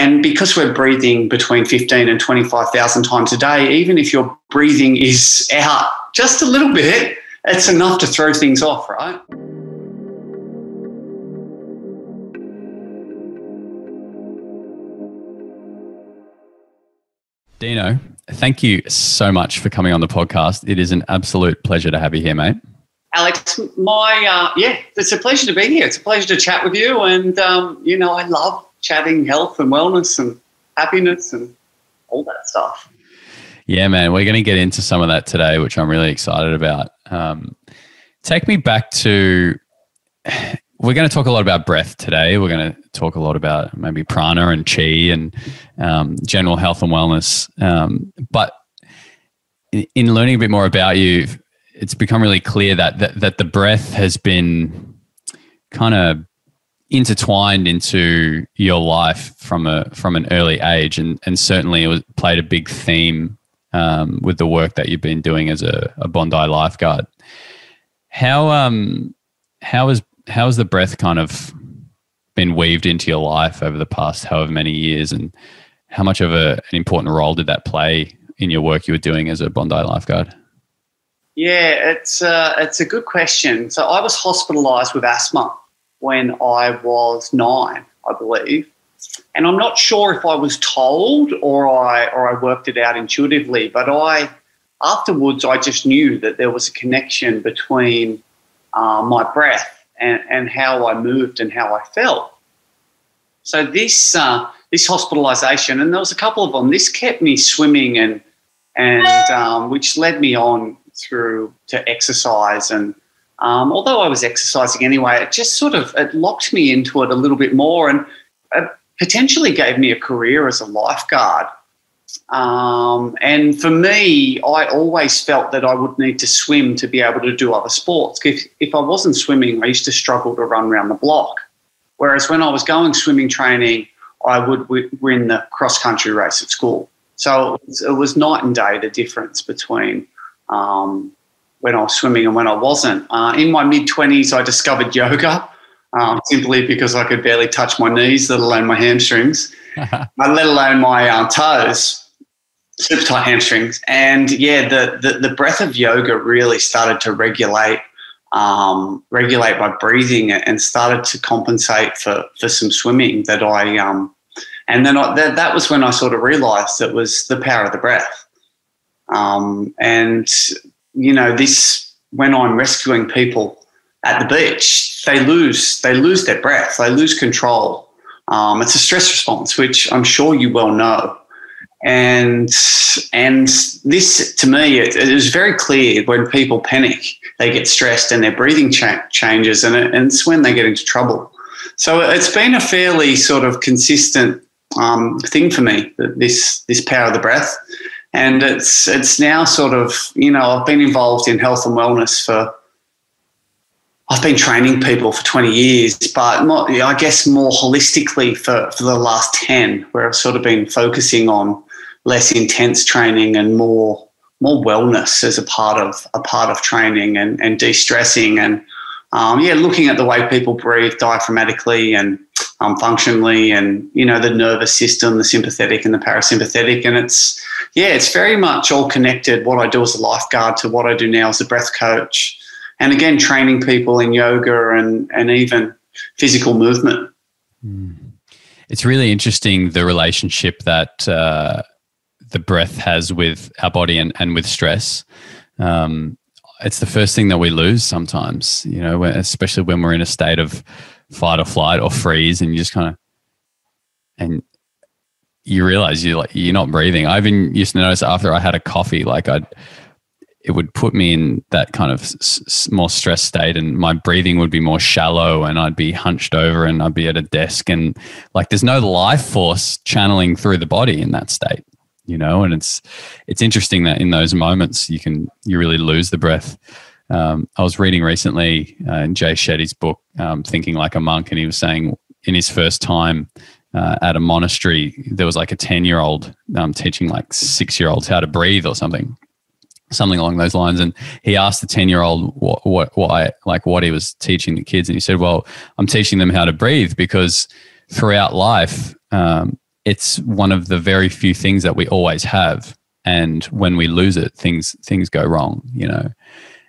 And because we're breathing between 15 and 25,000 times a day, even if your breathing is out just a little bit, it's enough to throw things off, right? Deano, thank you so much for coming on the podcast. It is an absolute pleasure to have you here, mate. Alex, my uh, yeah, it's a pleasure to be here. It's a pleasure to chat with you, and um, you know, I love chatting health and wellness and happiness and all that stuff. Yeah, man, we're going to get into some of that today, which I'm really excited about. Um, take me back to we're going to talk a lot about breath today. We're going to talk a lot about maybe prana and chi and um, general health and wellness. Um, but in learning a bit more about you, it's become really clear that that, that the breath has been kind of intertwined into your life from a from an early age, and and certainly it was, played a big theme um, with the work that you've been doing as a, a Bondi lifeguard. How um how has how has the breath kind of been weaved into your life over the past however many years, and how much of a, an important role did that play in your work you were doing as a Bondi lifeguard? Yeah, it's uh, it's a good question. So I was hospitalised with asthma when I was nine, I believe, and I'm not sure if I was told or I or I worked it out intuitively, but I afterwards I just knew that there was a connection between uh, my breath and, and how I moved and how I felt. So this uh, this hospitalisation, and there was a couple of them. This kept me swimming, and and um, which led me on through to exercise. And um, although I was exercising anyway, it just sort of it locked me into it a little bit more, and potentially gave me a career as a lifeguard. Um, and for me, I always felt that I would need to swim to be able to do other sports. If, if I wasn't swimming, I used to struggle to run around the block. Whereas when I was going swimming training, I would w- win the cross country race at school. So it was, it was, night and day the difference between um, when I was swimming and when I wasn't. Uh, in my mid 20s, I discovered yoga um, simply because I could barely touch my knees, let alone my hamstrings, uh, let alone my uh, toes super tight hamstrings. And yeah, the, the, the breath of yoga really started to regulate um, regulate my breathing and started to compensate for, for some swimming that I um, and then I, that, that was when I sort of realized it was the power of the breath. Um, and you know, this when I'm rescuing people at the beach, they lose they lose their breath, they lose control. Um, it's a stress response, which I'm sure you well know. And and this to me it, it is very clear when people panic they get stressed and their breathing cha- changes and, it, and it's when they get into trouble. So it's been a fairly sort of consistent um, thing for me this this power of the breath and it's it's now sort of you know I've been involved in health and wellness for I've been training people for 20 years, but more, I guess more holistically for, for the last 10, where I've sort of been focusing on less intense training and more more wellness as a part of a part of training and, and de-stressing and um, yeah, looking at the way people breathe diaphragmatically and um, functionally, and you know the nervous system, the sympathetic and the parasympathetic, and it's yeah, it's very much all connected. What I do as a lifeguard to what I do now as a breath coach, and again training people in yoga and and even physical movement. Mm. It's really interesting the relationship that uh, the breath has with our body and, and with stress. Um, it's the first thing that we lose sometimes, you know, especially when we're in a state of fight or flight or freeze and you just kind of, and you realize you're like, you're not breathing. I even used to notice after I had a coffee, like I'd, it would put me in that kind of s- more stress state and my breathing would be more shallow and I'd be hunched over and I'd be at a desk and like there's no life force channeling through the body in that state you know and it's it's interesting that in those moments you can you really lose the breath. Um, i was reading recently uh, in jay shetty's book um, thinking like a monk and he was saying in his first time uh, at a monastery there was like a 10 year old um, teaching like six year olds how to breathe or something something along those lines. And he asked the 10 year old what, what, I, like what he was teaching the kids. And he said well i'm teaching them how to breathe because throughout life um, it's one of the very few things that we always have. And when we lose it, things things go wrong, you know.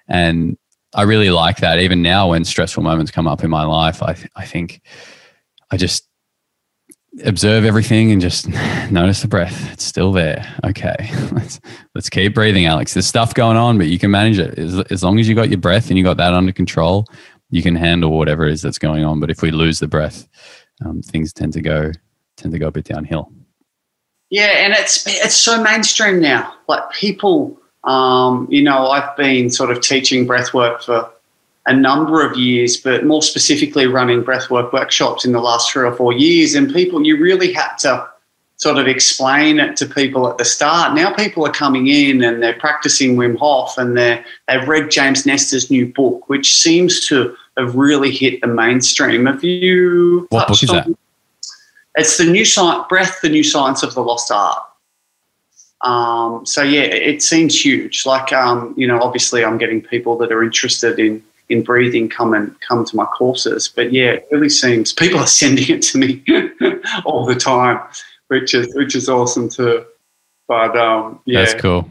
And I really like that. Even now, when stressful moments come up in my life, I I think I just observe everything and just notice the breath. It's still there. Okay, let's let's keep breathing, Alex. There's stuff going on, but you can manage it as, as long as you got your breath and you got that under control. You can handle whatever it is that's going on. But if we lose the breath, um, things tend to go tend to go a bit downhill. Yeah, and it's it's so mainstream now. Like people, um, you know, I've been sort of teaching breath work for a number of years, but more specifically running breathwork workshops in the last three or four years. And people, you really had to sort of explain it to people at the start. Now people are coming in and they're practicing Wim Hof and they they've read James Nestor's new book, which seems to have really hit the mainstream. Have you? What book is that? It's the new science, breath, the new science of the lost art. Um, so yeah, it seems huge. Like um, you know, obviously, I'm getting people that are interested in in breathing come and come to my courses. But yeah, it really seems people are sending it to me all the time, which is which is awesome too. But um, yeah, that's cool.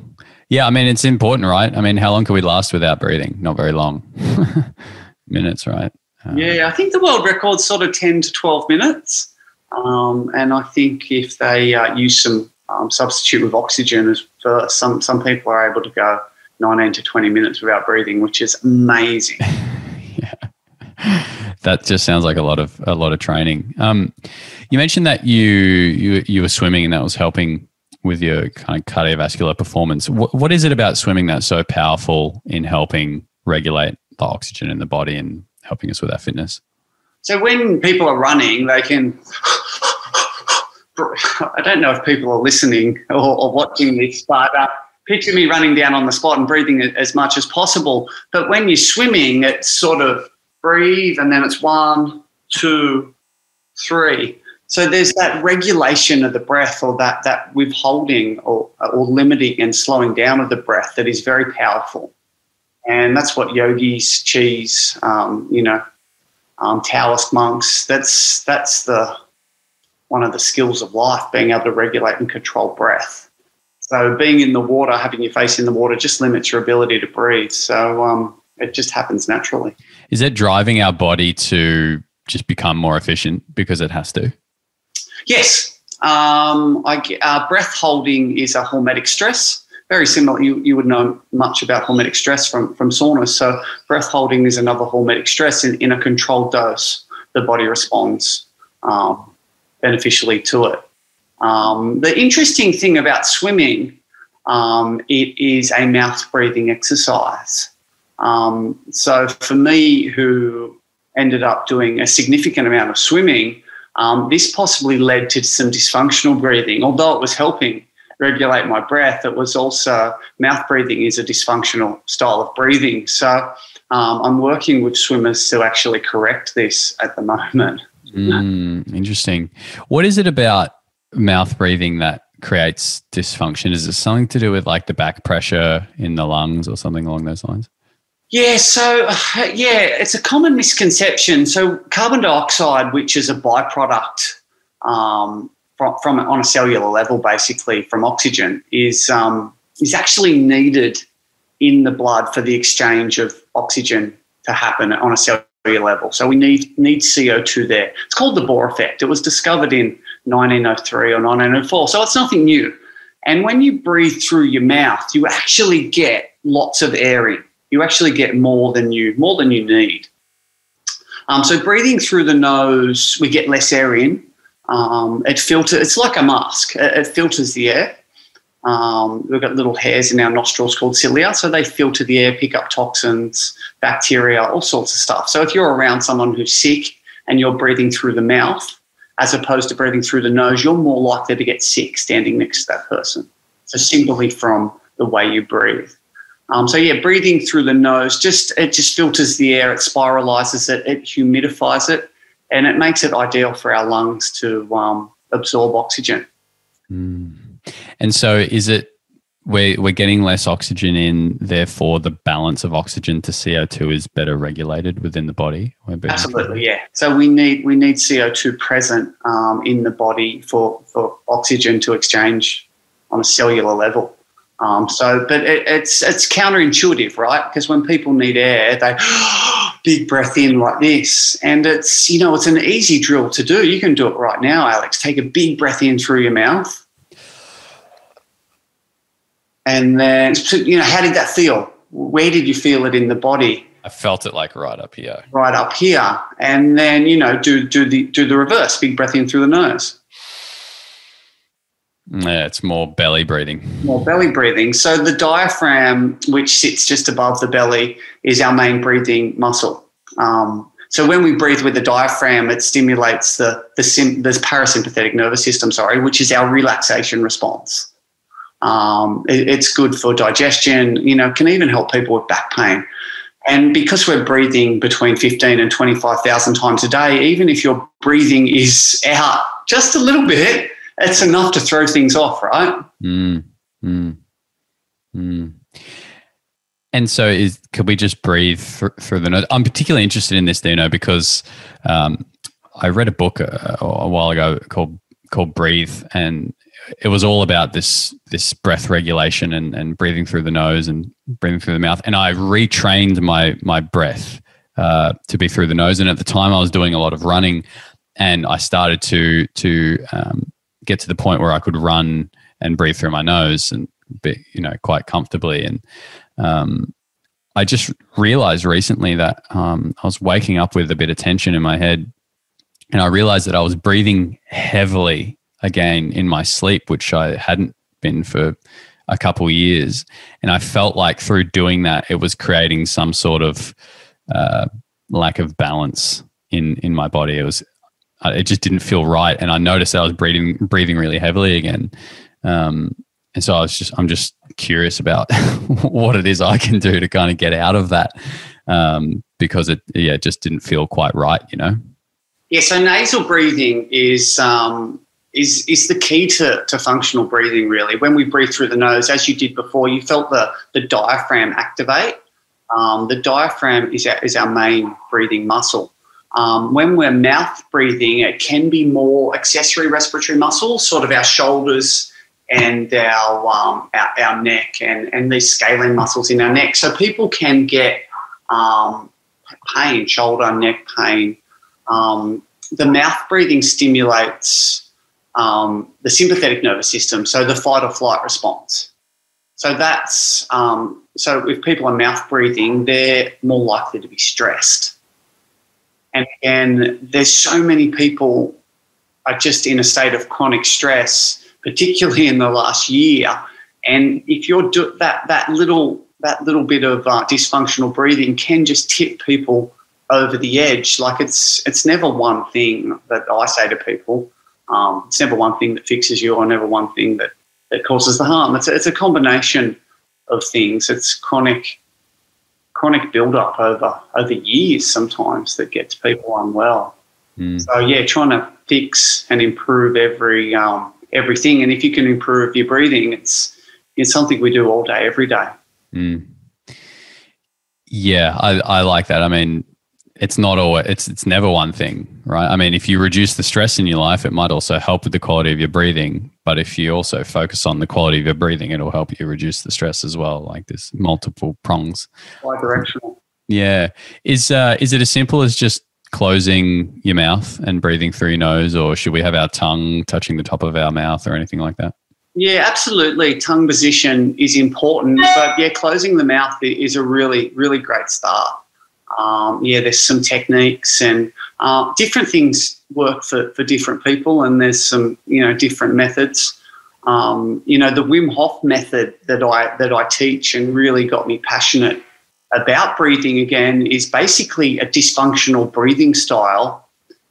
Yeah, I mean it's important, right? I mean, how long can we last without breathing? Not very long. Minutes, right? Um, yeah, I think the world record's sort of ten to twelve minutes, um, and I think if they uh, use some um, substitute with oxygen as first, some some people are able to go 19 to 20 minutes without breathing, which is amazing. yeah. That just sounds like a lot of a lot of training. Um, you mentioned that you, you you were swimming and that was helping with your kind of cardiovascular performance. What, what is it about swimming that's so powerful in helping regulate the oxygen in the body and helping us with our fitness? So when people are running, they can. I don't know if people are listening or, or watching this, but uh, picture me running down on the spot and breathing as much as possible. But when you're swimming, it's sort of breathe and then it's one, two, three. So there's that regulation of the breath or that, that withholding or, or limiting and slowing down of the breath that is very powerful. And that's what yogis, chis, um, you know, um, Taoist monks, that's, that's the, one of the skills of life, being able to regulate and control breath. So being in the water, having your face in the water, just limits your ability to breathe. So um, it just happens naturally. Is it driving our body to just become more efficient because it has to? Yes. Um, I, uh, breath holding is a hormetic stress. Very similar. You, you would know much about hormetic stress from, from saunas. So breath holding is another hormetic stress in, in a controlled dose. The body responds um, beneficially to it. Um, the interesting thing about swimming, um, it is a mouth breathing exercise. Um, so for me, who ended up doing a significant amount of swimming, um, this possibly led to some dysfunctional breathing. Although it was helping regulate my breath, it was also mouth breathing is a dysfunctional style of breathing. So um, I'm working with swimmers to actually correct this at the moment. Mm, interesting. What is it about mouth breathing that creates dysfunction? Is it something to do with like the back pressure in the lungs or something along those lines? Yeah, so yeah, it's a common misconception. So carbon dioxide, which is a byproduct um, from, from on a cellular level, basically from oxygen, is um, is actually needed in the blood for the exchange of oxygen to happen on a cellular level. So we need need CO two there. It's called the Bohr effect. It was discovered in 1903 or 1904. So it's nothing new. And when you breathe through your mouth, you actually get lots of air in. You actually get more than you more than you need. Um, so breathing through the nose, we get less air in. Um, it filters. It's like a mask. It, it filters the air. Um, we've got little hairs in our nostrils called cilia, so they filter the air, pick up toxins, bacteria, all sorts of stuff. So if you're around someone who's sick and you're breathing through the mouth, as opposed to breathing through the nose, you're more likely to get sick standing next to that person. So simply from the way you breathe. Um, so yeah, breathing through the nose just it just filters the air, it spiralizes it, it humidifies it, and it makes it ideal for our lungs to um, absorb oxygen. Mm. And so, is it we're, we're getting less oxygen in, therefore, the balance of oxygen to CO2 is better regulated within the body. Absolutely, yeah. So we need we need CO2 present um, in the body for, for oxygen to exchange on a cellular level. Um, so, but it, it's it's counterintuitive, right? Because when people need air, they big breath in like this, and it's you know it's an easy drill to do. You can do it right now, Alex. Take a big breath in through your mouth and then, you know, how did that feel? Where did you feel it in the body? I felt it like right up here. Right up here. And then, you know, do do the do the reverse, big breath in through the nose. Yeah, it's more belly breathing. More belly breathing. So the diaphragm, which sits just above the belly, is our main breathing muscle. Um, so when we breathe with the diaphragm, it stimulates the the, sim, the parasympathetic nervous system, sorry, which is our relaxation response. Um, it, it's good for digestion, you know, can even help people with back pain. And because we're breathing between 15 and 25,000 times a day, even if your breathing is out just a little bit, it's enough to throw things off, right? Mm, mm, mm. And so, is could we just breathe through, the nose? I'm particularly interested in this, Deano, because um, I read a book a, uh, a, while ago called called Breathe, and it was all about this this breath regulation and, and breathing through the nose and breathing through the mouth. And I retrained my my breath uh, to be through the nose. And at the time, I was doing a lot of running, and I started to to um, get to the point where I could run and breathe through my nose and be you know quite comfortably. And um, I just realized recently that um, I was waking up with a bit of tension in my head, and I realized that I was breathing heavily again in my sleep, which I hadn't been for a couple years. And I felt like through doing that, it was creating some sort of uh, lack of balance in in my body. It was it just didn't feel right, and I noticed I was breathing breathing really heavily again. Um, and so I was just I'm just curious about what it is I can do to kind of get out of that um, because it yeah it just didn't feel quite right, you know. Yeah, so nasal breathing is um, is is the key to, to functional breathing really when we breathe through the nose as you did before you felt the, the diaphragm activate um, the diaphragm is our, is our main breathing muscle um, when we're mouth breathing it can be more accessory respiratory muscles sort of our shoulders and our, um, our, our, neck and, and these scalene muscles in our neck so people can get um, pain shoulder neck pain um, the mouth breathing stimulates um, the sympathetic nervous system, so the fight or flight response. So that's um, so if people are mouth breathing, they're more likely to be stressed. And there's so many people are just in a state of chronic stress, particularly in the last year. And if you're do, that that little that little bit of uh, dysfunctional breathing can just tip people over the edge. Like it's it's never one thing that I say to people. Um, it's never one thing that fixes you or never one thing that, that causes the harm. It's a, it's a combination of things. It's chronic chronic build up over over years sometimes that gets people unwell. Mm. So yeah, trying to fix and improve every um, everything, and if you can improve your breathing, it's it's something we do all day, every day. Mm. Yeah, I, I like that. I mean, it's not always it's it's never one thing, right? I mean, if you reduce the stress in your life, it might also help with the quality of your breathing. But if you also focus on the quality of your breathing, it'll help you reduce the stress as well. Like there's multiple prongs. Bi-directional. Yeah. Is uh, is it as simple as just closing your mouth and breathing through your nose, or should we have our tongue touching the top of our mouth or anything like that? Yeah, absolutely. Tongue position is important, but yeah, closing the mouth is a really, really great start. Um, yeah, there's some techniques and uh, different things work for, for different people, and there's some you know different methods. Um, you know, the Wim Hof method that I that I teach and really got me passionate about breathing again is basically a dysfunctional breathing style.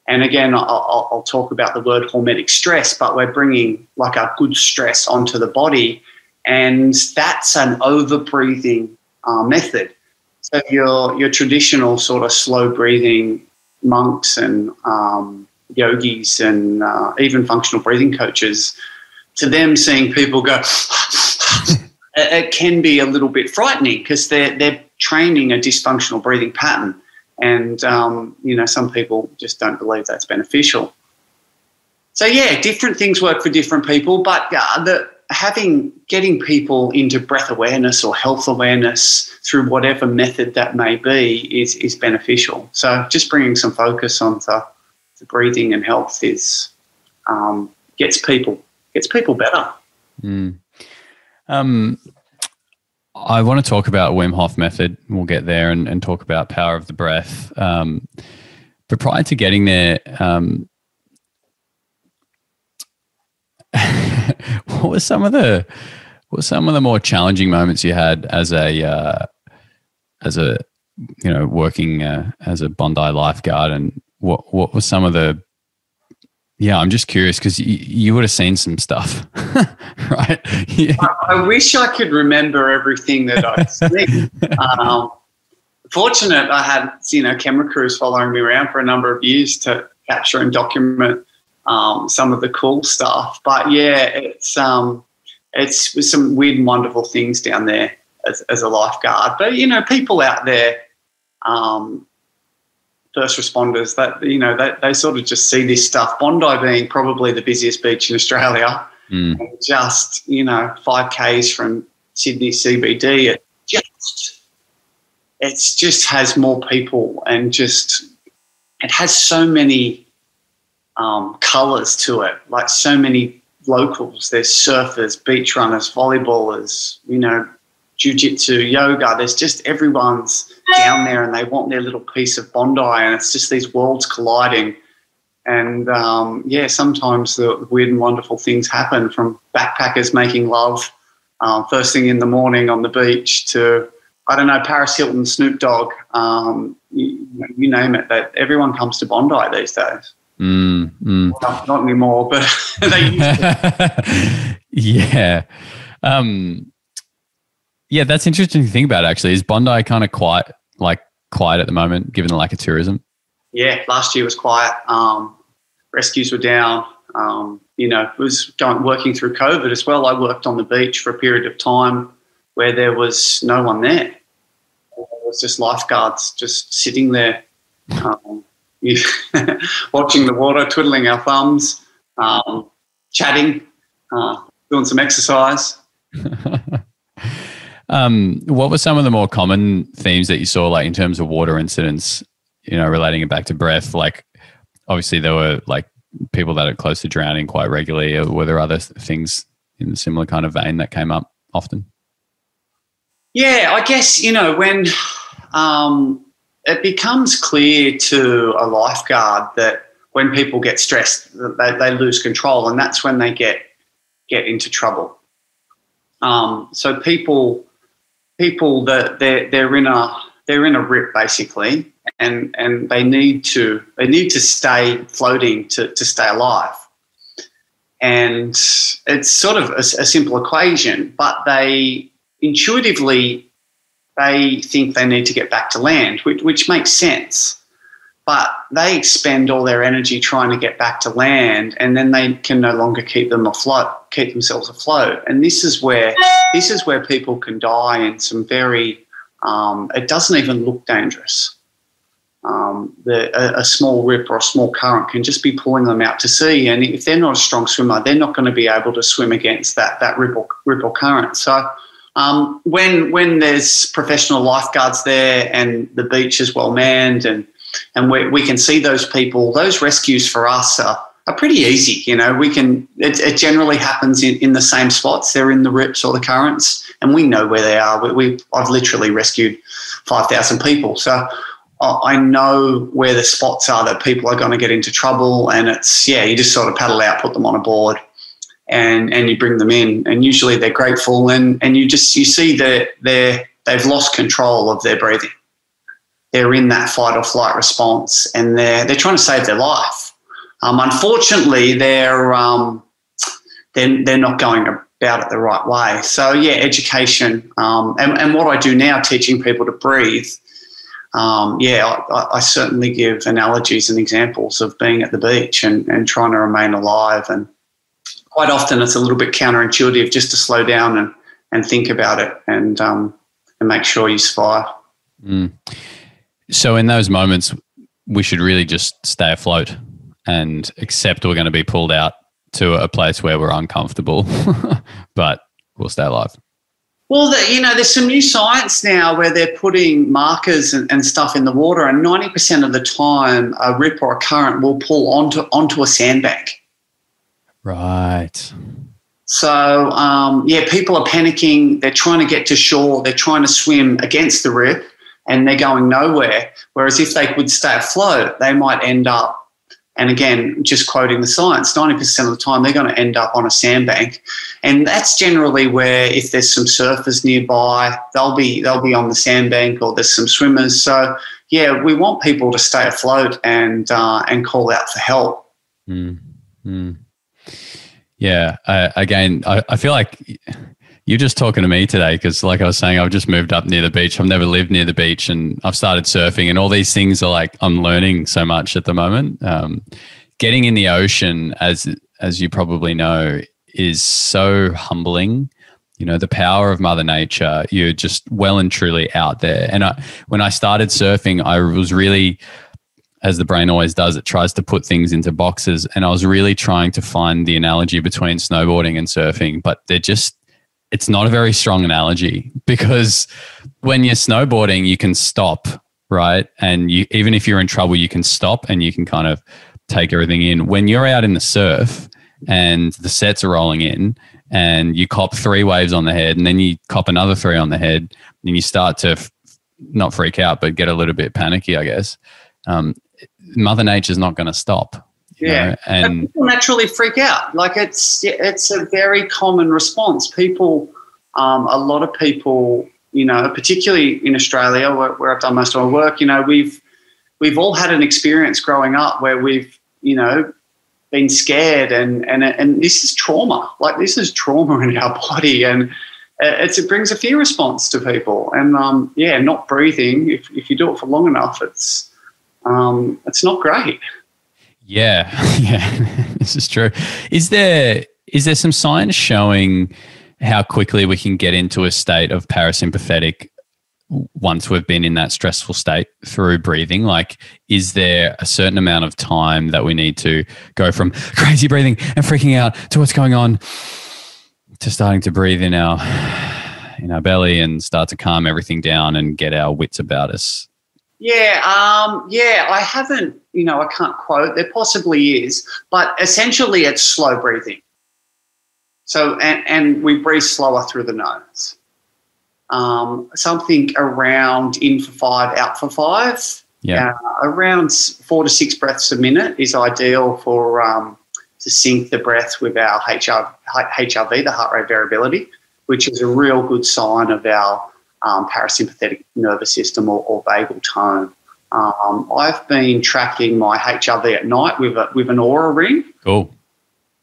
And again, I'll, I'll talk about the word hormetic stress, but we're bringing like a good stress onto the body, and that's an over breathing uh, method. So your your traditional sort of slow breathing monks and um, yogis and uh, even functional breathing coaches, to them seeing people go, it, can be a little bit frightening because they're they're training a dysfunctional breathing pattern, and um, you know some people just don't believe that's beneficial. So yeah, different things work for different people, but uh, the having getting people into breath awareness or health awareness through whatever method that may be is is beneficial. So just bringing some focus on the, the breathing and health is um, gets people gets people better. Mm. Um, I want to talk about Wim Hof method. We'll get there and, and talk about power of the breath. Um, but prior to getting there, um, what were some of the what were some of the more challenging moments you had as a uh, as a you know working uh, as a Bondi lifeguard, and what what were some of the yeah, I'm just curious because you, you would have seen some stuff, right? Yeah. I, I, wish I could remember everything that I've seen. um, fortunate, I had you know camera crews following me around for a number of years to capture and document um, some of the cool stuff. But yeah, it's um, it's some weird and wonderful things down there as, as a lifeguard. But you know, people out there, um, first responders, that you know, they, they sort of just see this stuff. Bondi being probably the busiest beach in Australia, mm. just you know, five k's from Sydney CBD. It just it's just has more people and just it has so many um, colours to it, like so many locals. There's surfers, beach runners, volleyballers, you know, jiu-jitsu, yoga. There's just everyone's down there and they want their little piece of Bondi and it's just these worlds colliding. And um, yeah, sometimes the weird and wonderful things happen from backpackers making love um, first thing in the morning on the beach to, I don't know, Paris Hilton, Snoop Dogg, um, you, you, name it. That everyone comes to Bondi these days. Mm, mm. Well, not anymore, but they used to. yeah. Um, yeah, that's interesting to think about actually. Is Bondi kind of quiet, like quiet at the moment, given the lack of tourism? Yeah, last year was quiet. Um, rescues were down. Um, you know, it was going, working through COVID as well. I worked on the beach for a period of time where there was no one there. It was just lifeguards just sitting there. Um, watching the water, twiddling our thumbs, um, chatting, uh, doing some exercise. um, what were some of the more common themes that you saw, like in terms of water incidents? You know, relating it back to breath. Like, obviously, there were like people that are close to drowning quite regularly. Were there other things in a similar kind of vein that came up often? Yeah, I guess you know when um, it becomes clear to a lifeguard that when people get stressed, they, they lose control, and that's when they get get into trouble. Um, so people people that they're they're in a they're in a rip basically, and and they need to they need to stay floating to to stay alive. And it's sort of a, a simple equation, but they intuitively they think they need to get back to land, which, which makes sense. But they expend all their energy trying to get back to land, and then they can no longer keep them afloat, keep themselves afloat. And this is where this is where people can die in some very. Um, it doesn't even look dangerous. Um, the, a, a, small rip or a small current can just be pulling them out to sea. And if they're not a strong swimmer, they're not going to be able to swim against that that ripple ripple current. So um, when when there's professional lifeguards there and the beach is well manned and and we, we can see those people, those rescues for us are, are pretty easy. You know, we can it, it generally happens in, in the same spots. They're in the rips or the currents, and we know where they are. We, we I've literally rescued five thousand people, so I know where the spots are that people are going to get into trouble, and it's yeah, you just sort of paddle out, put them on a board, and and you bring them in, and usually they're grateful, and and you just you see that they're they've lost control of their breathing. They're in that fight or flight response, and they're they're trying to save their life. Um, unfortunately, they're um, they're they're not going about it the right way. So yeah, education, um, and and what I do now, teaching people to breathe. Um, yeah, I, I, certainly give analogies and examples of being at the beach and, and trying to remain alive and quite often it's a little bit counterintuitive just to slow down and, and think about it and um, and make sure you survive. Mm. So in those moments, we should really just stay afloat and accept we're going to be pulled out to a place where we're uncomfortable, but we'll stay alive. Well, the, you know, there's some new science now where they're putting markers and, and, stuff in the water, and 90% of the time, a rip or a current will pull onto onto a sandbank. Right. So, um, yeah, people are panicking. They're trying to get to shore. They're trying to swim against the rip, and they're going nowhere. Whereas if they could stay afloat, they might end up and again, just quoting the science, 90% of the time they're going to end up on a sandbank. And that's generally where if there's some surfers nearby, they'll be they'll be on the sandbank or there's some swimmers. So yeah, we want people to stay afloat and uh, and call out for help. Mm, mm. Yeah. Again, I, I feel like you're just talking to me today because, like I was saying, I've just moved up near the beach. I've never lived near the beach, and I've started surfing, and all these things are like I'm learning so much at the moment. Um, getting in the ocean, as as you probably know, is so humbling. You know the power of Mother Nature. You're just well and truly out there. And I, when I started surfing, I was really as the brain always does, it tries to put things into boxes. And I was really trying to find the analogy between snowboarding and surfing, but they're just it's not a very strong analogy because when you're snowboarding, you can stop, right? And you even if you're in trouble, you can stop and you can kind of take everything in. When you're out in the surf and the sets are rolling in and you cop three waves on the head and then you cop another three on the head and you start to f- not freak out but get a little bit panicky, I guess. Um, Mother Nature's not going to stop yeah, know, and people naturally freak out. Like it's it's a very common response. People, um, a lot of people, you know, particularly in Australia, where, where I've done most of my work, you know, we've we've all had an experience growing up where we've, you know, been scared, and and and this is trauma. Like this is trauma in our body, and it's, it brings a fear response to people. And um, yeah, not breathing. If if you do it for long enough, it's um, it's not great. Yeah, yeah, this is true. Is there is there some science showing how quickly we can get into a state of parasympathetic once we've been in that stressful state through breathing? Like, is there a certain amount of time that we need to go from crazy breathing and freaking out to what's going on to starting to breathe in our in our belly and start to calm everything down and get our wits about us? Yeah, um, yeah, I haven't, you know, I can't quote. There possibly is, but essentially it's slow breathing. So, and, and we breathe slower through the nose. Um, something around in for five, out for five. Yeah. Uh, around four to six breaths a minute is ideal for um, to sync the breath with our HR, HRV, the heart rate variability, which is a real good sign of our um, parasympathetic nervous system or, or vagal tone. Um, I've been tracking my HRV at night with a, with an Oura ring. Cool.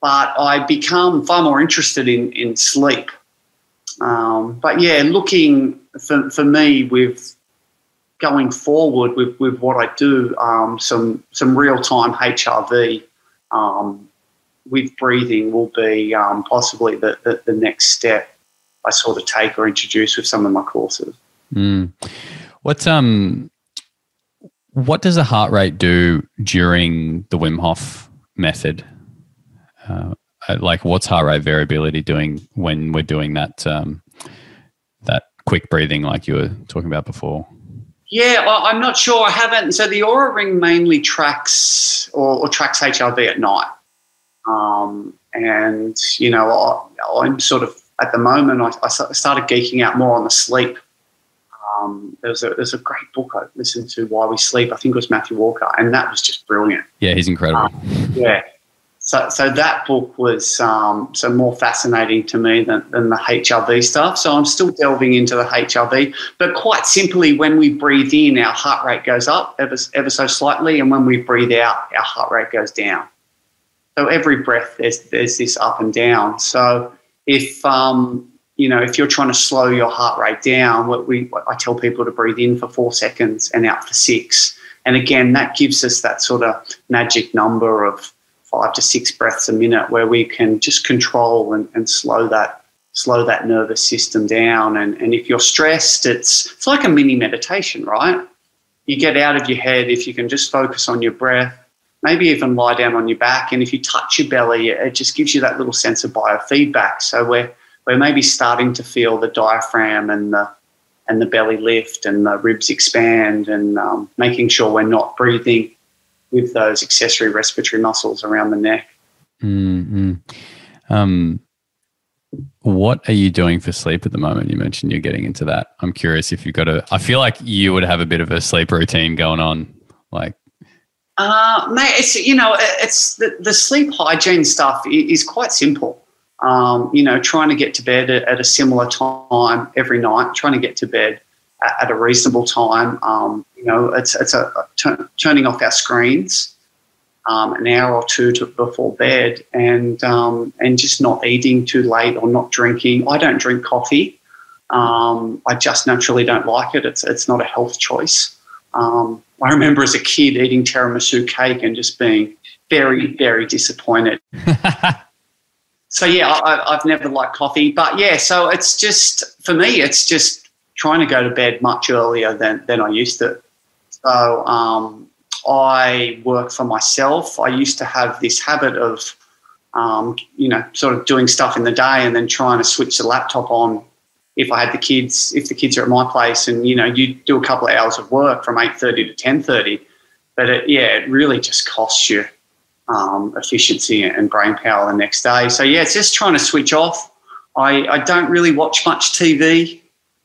But I become far more interested in in sleep. Um, but yeah, looking for, for me with going forward with, with what I do, um, some some real time HRV um, with breathing will be um, possibly the, the, the next step. I sort of take or introduce with some of my courses. Mm. What um, what does the heart rate do during the Wim Hof method? Uh, uh, like, what's heart rate variability doing when we're doing that um, that quick breathing, like you were talking about before? Yeah, well, I'm not sure. I haven't. So the Oura Ring mainly tracks or, or tracks HRV at night, um, and you know I, I'm sort of at the moment, I, I started geeking out more on the sleep. Um, there's a there's a great book I listened to, Why We Sleep. I think it was Matthew Walker, and that was just brilliant. Yeah, he's incredible. Um, yeah. So, so that book was um, so more fascinating to me than, than the HRV stuff. So I'm still delving into the HRV, but quite simply, when we breathe in, our heart rate goes up ever, ever so slightly, and when we breathe out, our heart rate goes down. So every breath, there's there's this up and down. So if um, you know if you're trying to slow your heart rate down, what we what I tell people to breathe in for four seconds and out for six. And again, that gives us that sort of magic number of five to six breaths a minute where we can just control and, and slow that slow that nervous system down. And, and if you're stressed, it's, it's like a mini meditation, right? You get out of your head if you can just focus on your breath, maybe even lie down on your back. And if you touch your belly, it just gives you that little sense of biofeedback. So we're, we're maybe starting to feel the diaphragm and the, and the belly lift and the ribs expand and um, making sure we're not breathing with those accessory respiratory muscles around the neck. Mm-hmm. Um, what are you doing for sleep at the moment? You mentioned you're getting into that. I'm curious if you've got a. I feel like you would have a bit of a sleep routine going on, like. Uh, mate, it's you know, it's the, the sleep hygiene stuff is quite simple. Um, you know, trying to get to bed at a similar time every night, trying to get to bed at a reasonable time. Um, you know, it's it's a, a t- turning off our screens um, an hour or two to, before bed, and um, and just not eating too late or not drinking. I don't drink coffee. Um, I just naturally don't like it. It's it's not a health choice. Um, I remember as a kid eating tiramisu cake and just being very very disappointed. so yeah, I, have never liked coffee, but yeah, so it's just for me, it's just trying to go to bed much earlier than than I used to. So um, I work for myself. I used to have this habit of, um, you know, sort of doing stuff in the day and then trying to switch the laptop on if I had the kids, if the kids are at my place, and you know, you do a couple of hours of work from eight thirty to ten thirty. But it, yeah, it really just costs you um, efficiency and brain power the next day. So yeah, it's just trying to switch off. I, I don't really watch much TV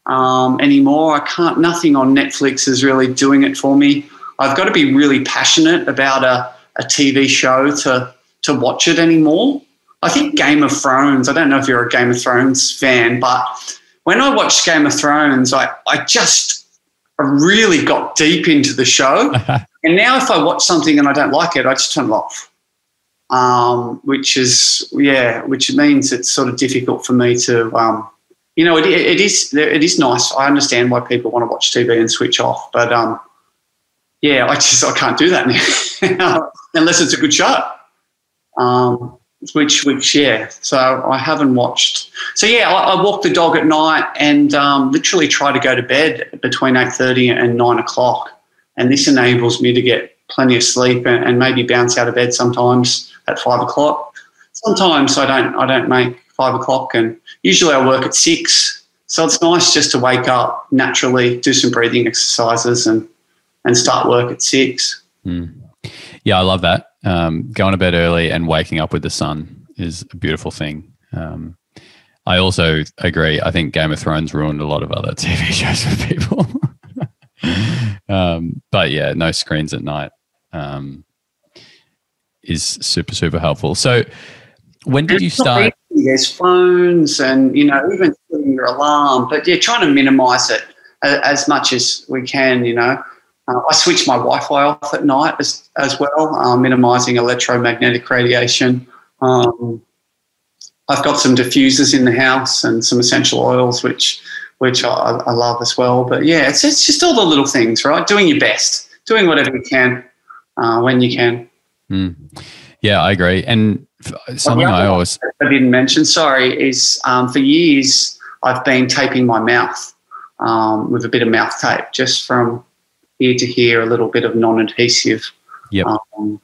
um, anymore. I can't. Nothing on Netflix is really doing it for me. I've got to be really passionate about a, a TV show to to watch it anymore. I think Game of Thrones, I don't know if you're a Game of Thrones fan, but when I watched Game of Thrones, I, I just I really got deep into the show. and now if I watch something and I don't like it, I just turn it off. Um, which is, yeah, which means it's sort of difficult for me to, um, you know, it, it is it is nice. I understand why people want to watch TV and switch off, but um, yeah, I just I can't do that now unless it's a good show. Um, which which yeah, so I haven't watched. So yeah, I, I walk the dog at night and um, literally try to go to bed between eight thirty and nine o'clock, and this enables me to get plenty of sleep and, and maybe bounce out of bed sometimes at five o'clock. Sometimes I don't I don't make five o'clock, and usually I work at six. So it's nice just to wake up naturally, do some breathing exercises, and and start work at six. Mm. Yeah, I love that. Um, going to bed early and waking up with the sun is a beautiful thing. Um, I also agree. I think Game of Thrones ruined a lot of other TV shows for people. um, but yeah, no screens at night um, is super, super helpful. So, when did you start? There's phones and, you know, even your alarm, but yeah, trying to minimize it as much as we can, you know. Uh, I switch my Wi-Fi off at night as, as well, uh, minimising electromagnetic radiation. Um, I've got some diffusers in the house and some essential oils, which which I, I, love as well. But yeah, it's it's just all the little things, right? Doing your best, doing whatever you can uh, when you can. Mm. Yeah, I agree. And something I always I didn't mention, sorry, is um, for years I've been taping my mouth um, with a bit of mouth tape just from ear to hear, a little bit of non-adhesive. Yep. Um,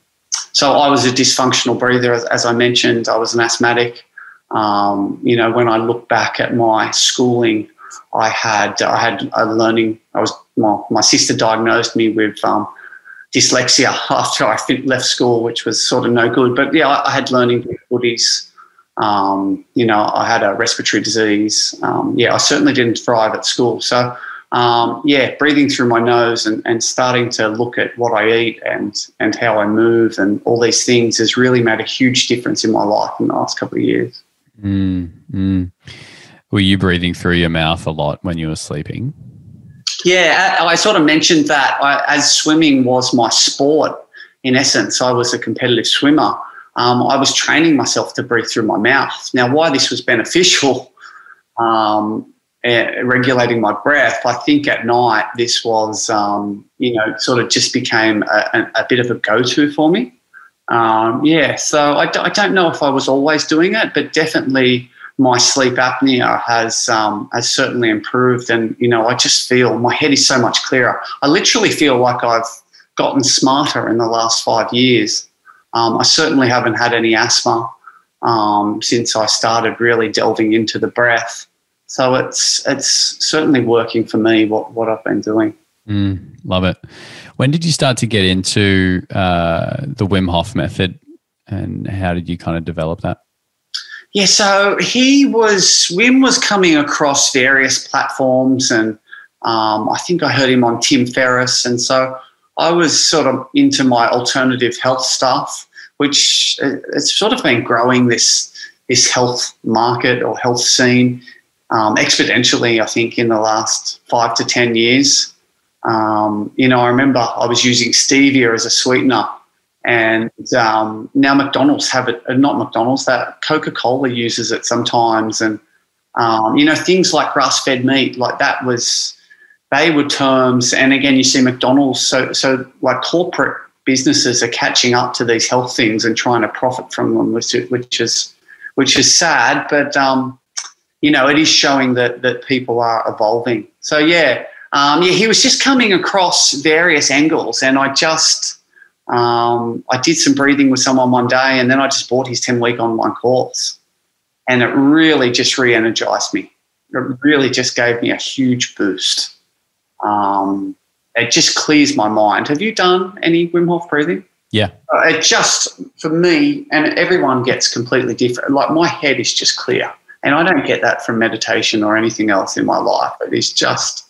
so I was a dysfunctional breather, as, as I mentioned. I was an asthmatic. Um, you know, when I look back at my schooling, I had I had a learning. I was my, my sister diagnosed me with um, dyslexia after I left school, which was sort of no good. But yeah, I, I had learning difficulties. Um, you know, I had a respiratory disease. Um, yeah, I certainly didn't thrive at school. So um, yeah, breathing through my nose and, and starting to look at what I eat and, and how I move and all these things has really made a huge difference in my life in the last couple of years. Mm, mm. Were you breathing through your mouth a lot when you were sleeping? Yeah, I, I sort of mentioned that I, as swimming was my sport. In essence, I was a competitive swimmer. Um, I was training myself to breathe through my mouth. Now, why this was beneficial um, uh, regulating my breath, I think at night this was, um, you know, sort of just became a, a, bit of a go to for me. Um, yeah, so I d- I don't know if I was always doing it, but definitely my sleep apnea has um, has certainly improved, and you know I just feel my head is so much clearer. I literally feel like I've gotten smarter in the last five years. Um, I certainly haven't had any asthma um, since I started really delving into the breath. So it's it's certainly working for me. What what I've been doing. Mm, love it. When did you start to get into uh, the Wim Hof method, and how did you kind of develop that? Yeah, so he was Wim was coming across various platforms, and um, I think I heard him on Tim Ferriss, and so I was sort of into my alternative health stuff, which uh, it's sort of been growing this this health market or health scene um, exponentially. I think in the last five to ten years. Um, you know, I remember I was using stevia as a sweetener, and um, now McDonald's have it. Not McDonald's, that Coca Cola uses it sometimes, and um, you know things like grass fed meat, like that was they were terms. And again, you see McDonald's. So so like corporate businesses are catching up to these health things and trying to profit from them, which, which is which is sad, but um, you know it is showing that that people are evolving. So yeah um, yeah, he was just coming across various angles, and I just um, I did some breathing with someone one day, and then I just bought his ten week online course, and it really just re-energized me. It really just gave me a huge boost. Um, it just clears my mind. Have you done any Wim Hof breathing? Yeah. Uh, it just for me, and everyone gets completely different. Like my head is just clear, and I don't get that from meditation or anything else in my life. It is just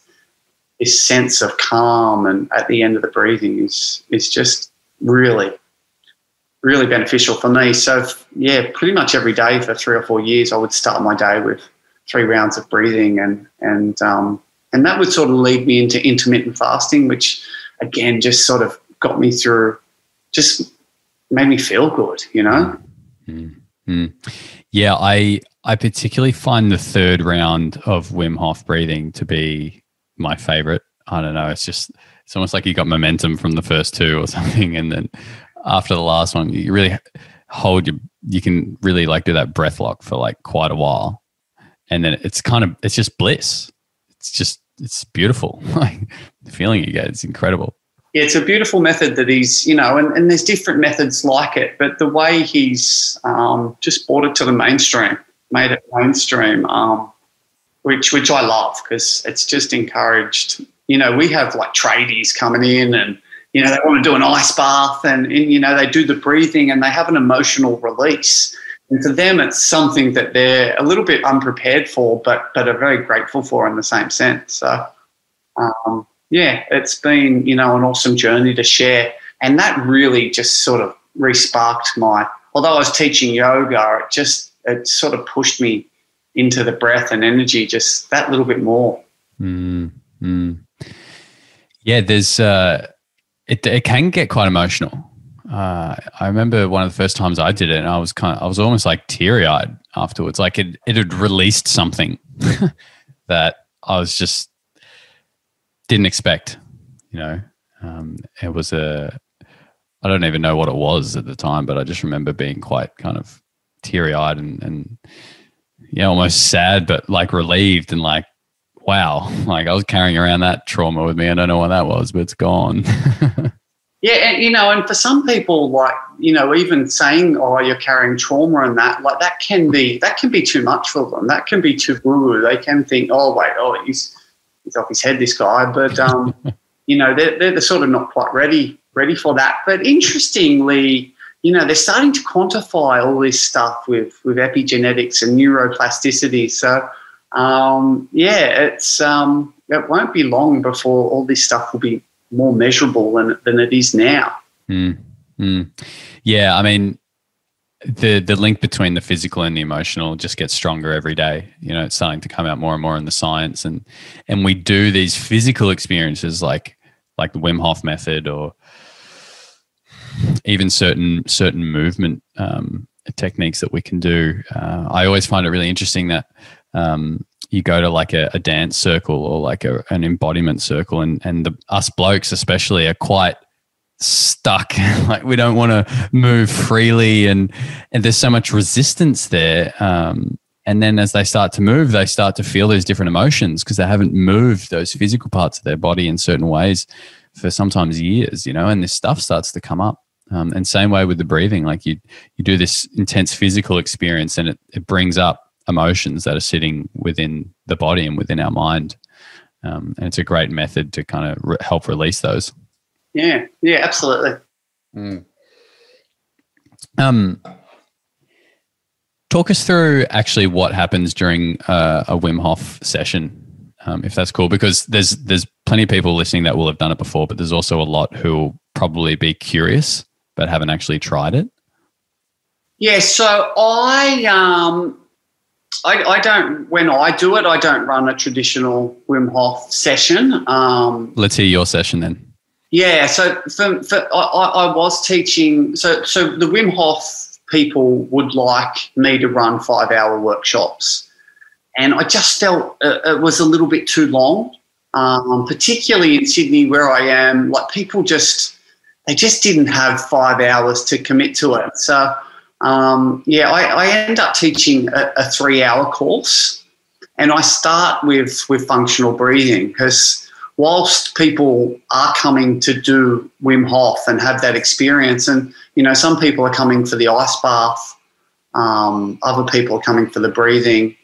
this sense of calm and at the end of the breathing is is just really really beneficial for me so yeah pretty much every day for three or four years i would start my day with three rounds of breathing and and um, and that would sort of lead me into intermittent fasting which again just sort of got me through just made me feel good you know mm-hmm. yeah i i particularly find the third round of wim hof breathing to be my favorite. I don't know. It's just it's almost like you got momentum from the first two or something, and then after the last one, you really hold your. You can really like do that breath lock for like quite a while, and then it's kind of it's just bliss. It's just it's beautiful. Like the feeling you get, it's incredible. Yeah, it's a beautiful method that he's you know, and, and there's different methods like it, but the way he's um, just brought it to the mainstream, made it mainstream. Um, which which I love because it's just encouraged. You know, we have like tradies coming in and you know they want to do an ice bath and, and you know they do the breathing and they have an emotional release. And for them, it's something that they're a little bit unprepared for, but but are very grateful for in the same sense. So, um, yeah, it's been you know an awesome journey to share, and that really just sort of resparked my. Although I was teaching yoga, it just it sort of pushed me into the breath and energy just that little bit more. Mm, mm. Yeah, there's uh, it. It can get quite emotional. Uh, I remember one of the first times I did it, and I was kind of, I was almost like teary eyed afterwards. Like it, it had released something that I was just didn't expect. You know, um, it was a, I don't even know what it was at the time, but I just remember being quite kind of teary eyed and, and yeah, almost sad, but like relieved and like, wow, like I was carrying around that trauma with me. I don't know what that was, but it's gone. yeah, and you know, and for some people, like you know, even saying, "Oh, you're carrying trauma," and that, like that can be that can be too much for them. That can be too woo. They can think, "Oh, wait, oh, he's he's off his head, this guy." But um, you know, they're they're sort of not quite ready ready for that. But interestingly you know, they're starting to quantify all this stuff with, with epigenetics and neuroplasticity. So, um, yeah, it's um, it won't be long before all this stuff will be more measurable than, than it is now. Mm, mm. Yeah, I mean, the the link between the physical and the emotional just gets stronger every day. You know, it's starting to come out more and more in the science, and and we do these physical experiences like like the Wim Hof method or even certain certain movement um, techniques that we can do. Uh, I always find it really interesting that um, you go to like a, a dance circle or like a, an embodiment circle, and and the, us blokes especially are quite stuck. like we don't want to move freely, and and there's so much resistance there. Um, And then as they start to move, they start to feel those different emotions because they haven't moved those physical parts of their body in certain ways for sometimes years, you know, and this stuff starts to come up. Um, and same way with the breathing, like you you do this intense physical experience and it, it brings up emotions that are sitting within the body and within our mind. Um, and it's a great method to kind of re- help release those. Yeah, yeah, absolutely. Mm. Um, talk us through actually what happens during uh, a Wim Hof session, um, if that's cool, because there's there's plenty of people listening that will have done it before, but there's also a lot who will probably be curious but haven't actually tried it. Yeah, so I um, I, I, don't when I do it, I don't run a traditional Wim Hof session. Um, Let's hear your session then. Yeah, so for, for I, I was teaching. So so the Wim Hof people would like me to run five hour workshops, and I just felt it was a little bit too long, um, particularly in Sydney where I am. Like people just they just didn't have five hours to commit to it. So um, yeah, I, I, end up teaching a, a three hour course, and I start with with functional breathing because whilst people are coming to do Wim Hof and have that experience, and you know, some people are coming for the ice bath, um, other people are coming for the breathing,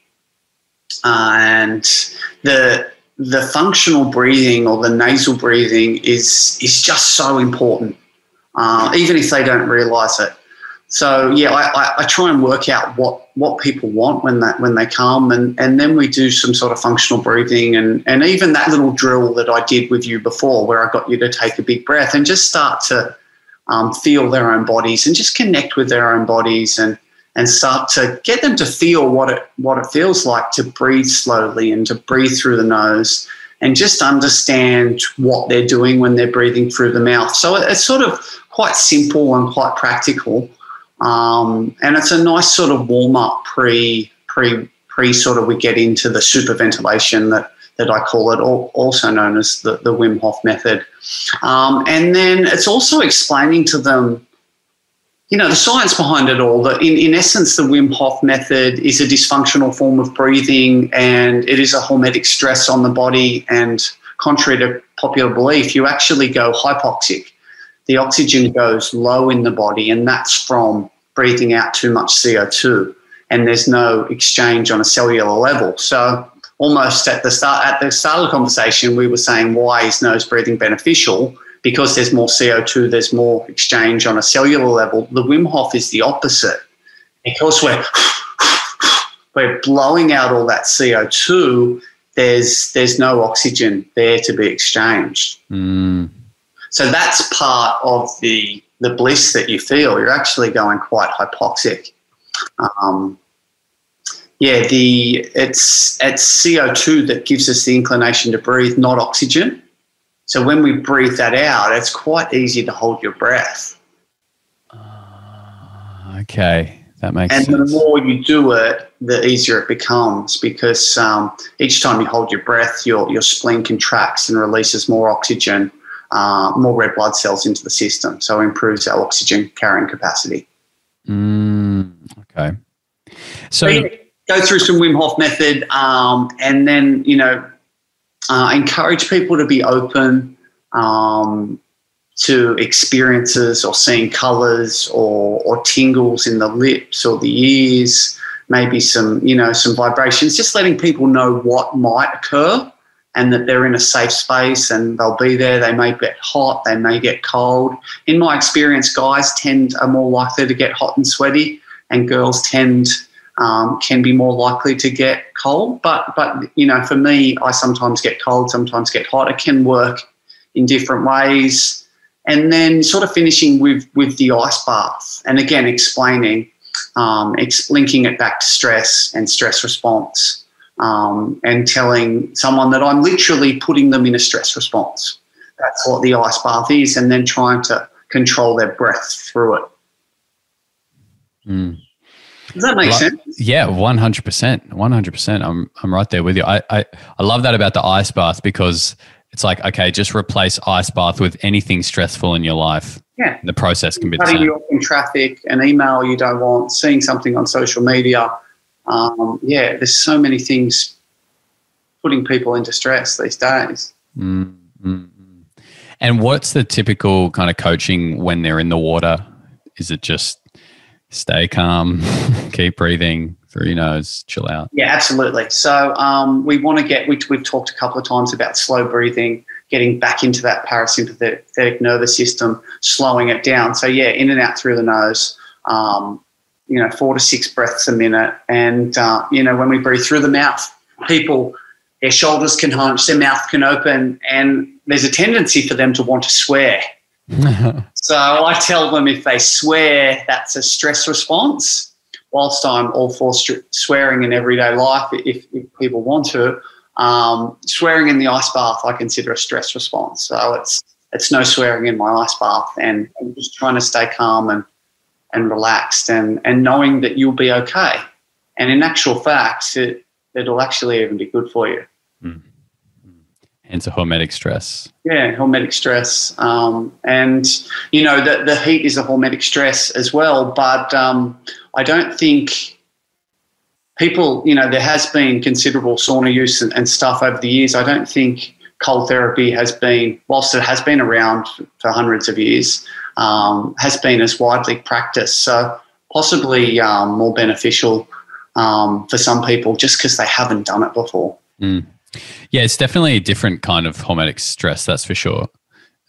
uh, and the the functional breathing or the nasal breathing is is just so important, uh, even if they don't realise it. So yeah, I, I, I, try and work out what what people want when that when they come, and and then we do some sort of functional breathing, and and even that little drill that I did with you before, where I got you to take a big breath and just start to um, feel their own bodies and just connect with their own bodies and and start to get them to feel what it what it feels like to breathe slowly and to breathe through the nose and just understand what they're doing when they're breathing through the mouth. So it's sort of quite simple and quite practical. Um, and it's a nice sort of warm up pre pre pre sort of we get into the super ventilation that that I call it, also known as the, the Wim Hof method. Um, and then it's also explaining to them, you know, the science behind it all. That in, in essence, the Wim Hof method is a dysfunctional form of breathing and it is a hormetic stress on the body. And contrary to popular belief, you actually go hypoxic. The oxygen goes low in the body, and that's from breathing out too much CO2 and there's no exchange on a cellular level. So almost at the start at the start of the conversation, we were saying why is nose breathing beneficial? Because there's more CO2, there's more exchange on a cellular level. The Wim Hof is the opposite. Because we're we're blowing out all that CO2, there's there's no oxygen there to be exchanged. Mm. So that's part of the the bliss that you feel. You're actually going quite hypoxic. Um, yeah, the it's it's CO2 that gives us the inclination to breathe, not oxygen. So when we breathe that out, it's quite easy to hold your breath. Uh, okay, that makes and sense. And the more you do it, the easier it becomes because um, each time you hold your breath, your your spleen contracts and releases more oxygen uh, more red blood cells into the system. So it improves our oxygen carrying capacity. Mm, okay. So, so go through some Wim Hof method um, and then, you know, uh, encourage people to be open um, to experiences or seeing colors or, or tingles in the lips or the ears, maybe some, you know, some vibrations, just letting people know what might occur and that they're in a safe space and they'll be there. They may get hot, they may get cold. In my experience, guys tend are more likely to get hot and sweaty, and girls tend um, can be more likely to get cold. But but you know, for me, I sometimes get cold, sometimes get hot. It can work in different ways. And then sort of finishing with with the ice bath, and again explaining, um, linking it back to stress and stress response um, and telling someone that I'm literally putting them in a stress response. That's what the ice bath is, and then trying to control their breath through it. Mm. Does that make well, sense? Yeah, one hundred percent, one hundred percent. I'm I'm right there with you. I, I I love that about the ice bath because it's like okay, just replace ice bath with anything stressful in your life. Yeah, the process can be cutting you off in traffic, an email you don't want, seeing something on social media Um, yeah, there's so many things putting people into stress these days. Mm-hmm. And what's the typical kind of coaching when they're in the water? Is it just stay calm, keep breathing through your nose, chill out? Yeah, absolutely. So um, we want to get, we, we've talked a couple of times about slow breathing, getting back into that parasympathetic nervous system, slowing it down. So yeah, in and out through the nose. Um, you know, four to six breaths a minute. And, uh, you know, when we breathe through the mouth, people, their shoulders can hunch, their mouth can open, and there's a tendency for them to want to swear. so I tell them if they swear, that's a stress response. Whilst I'm all for swearing in everyday life, if, if people want to, um, swearing in the ice bath I consider a stress response. So it's it's no swearing in my ice bath, and I'm just trying to stay calm and and relaxed and, and knowing that you'll be okay. And in actual fact, it, it'll actually even be good for you. Mm. Hence a hormetic stress. Yeah, hormetic stress. Um, and, you know, the, the heat is a hormetic stress as well. But um, I don't think people, you know, there has been considerable sauna use and, and stuff over the years. I don't think cold therapy has been, whilst it has been around for hundreds of years, um, has been as widely practiced. So possibly um, more beneficial um, for some people just because they haven't done it before. Mm. Yeah, it's definitely a different kind of hormetic stress, that's for sure.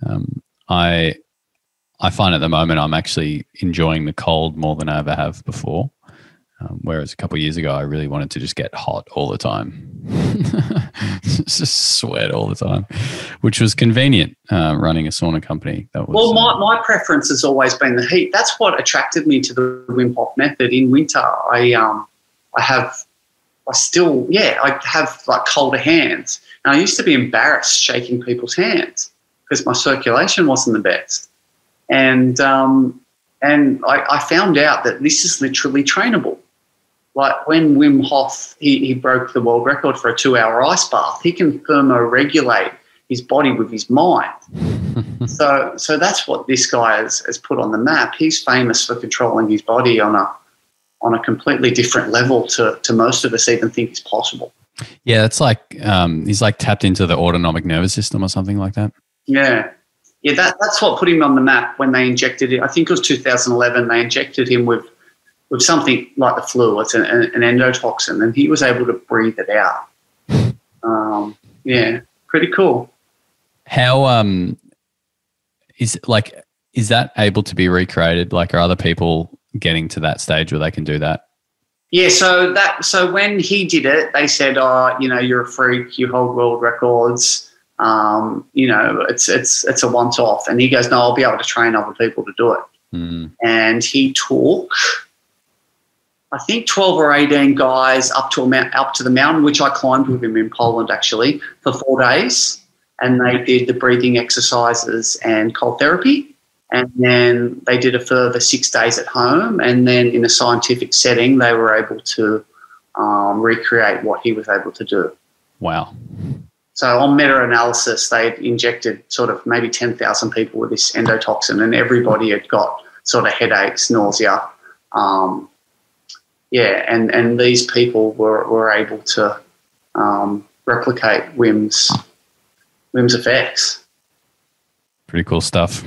Um, I I find at the moment I'm actually enjoying the cold more than I ever have before. Um, whereas a couple years ago, I really wanted to just get hot all the time, just sweat all the time, which was convenient uh, running a sauna company. That was, well, my, uh, my preference has always been the heat. That's what attracted me to the Wim Hof method. In winter, I um, I have, I still, yeah, I have like colder hands, and I used to be embarrassed shaking people's hands because my circulation wasn't the best, and um, and I, I found out that this is literally trainable like when Wim Hof he, he broke the world record for a two hour ice bath, he can thermoregulate his body with his mind. so so that's what this guy has, has put on the map. He's famous for controlling his body on a on a completely different level to, to most of us even think is possible. Yeah, it's like um, he's like tapped into the autonomic nervous system or something like that. Yeah. Yeah, that, that's what put him on the map when they injected it. I think it was 2011. They injected him with with something like the flu, it's an, an endotoxin, and he was able to breathe it out. Um, yeah, pretty cool. How um is like is that able to be recreated? Like, are other people getting to that stage where they can do that? Yeah, so that so when he did it, they said, "Oh, you know, you're a freak. You hold world records. Um, you know, it's it's it's a once off." And he goes, "No, I'll be able to train other people to do it." Mm. And he took I think 12 or 18 guys up to, a, mount up to the mountain, which I climbed with him in Poland actually for four days. And they did the breathing exercises and cold therapy. And then they did a further six days at home. And then in a scientific setting, they were able to um, recreate what he was able to do. Wow. So on meta-analysis, they injected sort of maybe 10,000 people with this endotoxin, and everybody had got sort of headaches, nausea, um, yeah, and, and these people were, were able to um, replicate Wim's Wim's effects. Pretty cool stuff.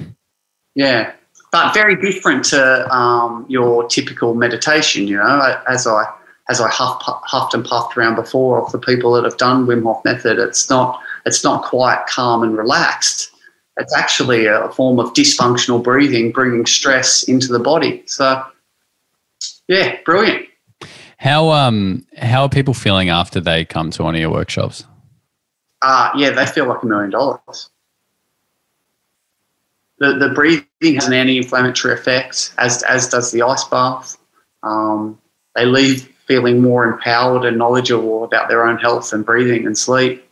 Yeah, but very different to um, your typical meditation. You know, as I as I huff, huffed and puffed around before of the people that have done Wim Hof method, it's not it's not quite calm and relaxed. It's actually a form of dysfunctional breathing, bringing stress into the body. So, yeah, brilliant. How um how are people feeling after they come to one of your workshops? Uh, yeah, they feel like a million dollars. The, the breathing has an anti-inflammatory effect, as as does the ice bath. Um, they leave feeling more empowered and knowledgeable about their own health and breathing and sleep.